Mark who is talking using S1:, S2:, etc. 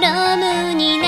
S1: ラムに